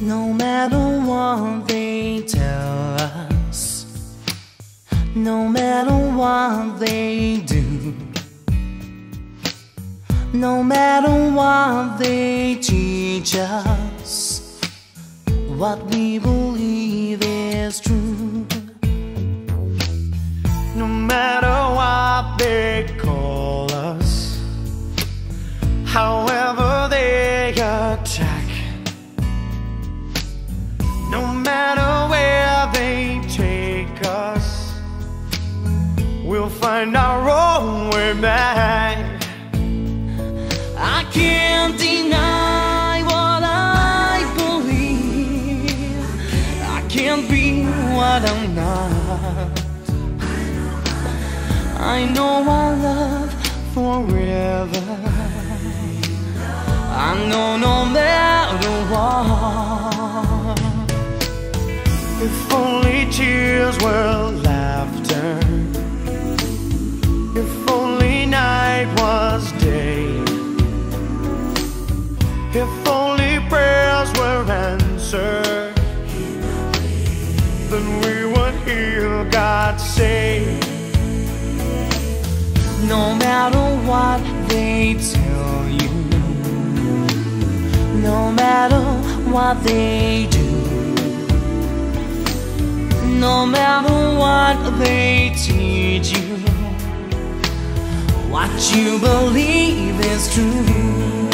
No matter what they tell us, no matter what they do, no matter what they teach us, what we believe is true. No matter what they find our own way back. I can't deny what I believe. I can't be what I'm not. I know I love forever. I know no matter what. If only tears were If only prayers were answered. Then we would hear God say. No matter what they tell you, no matter what they do, no matter what they teach you, what you believe is true.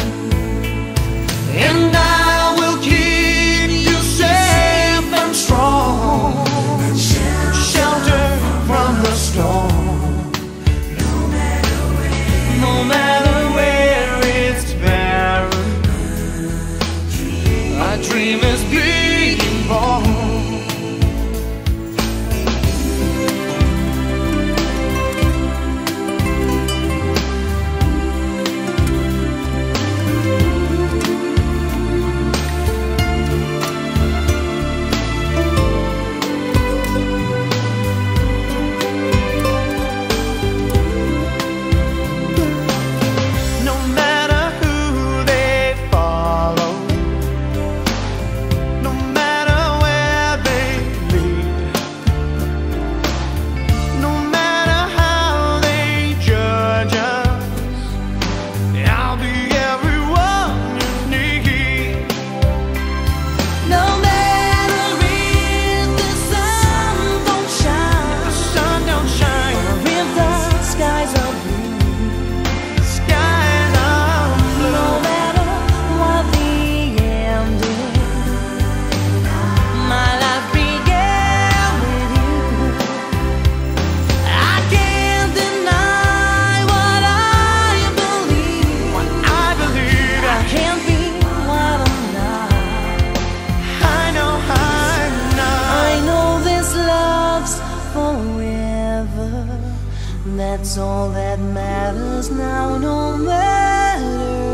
That's all that matters now, no matter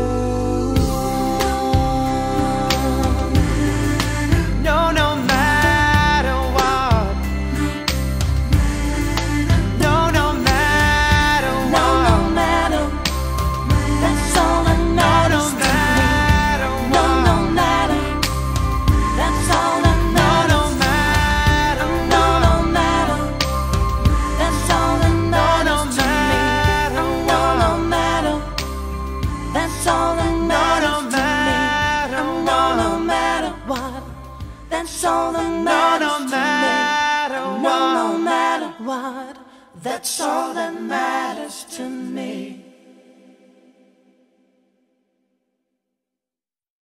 That's all that No, matters no to matter me. No, no matter what. That's all that matters to me.